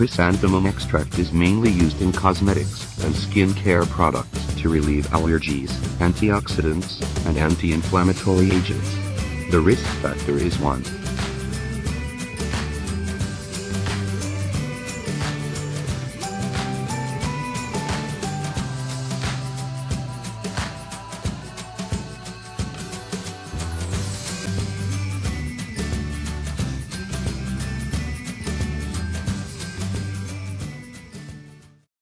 chrysanthemum extract is mainly used in cosmetics and skin care products to relieve allergies, antioxidants, and anti-inflammatory agents. The risk factor is 1.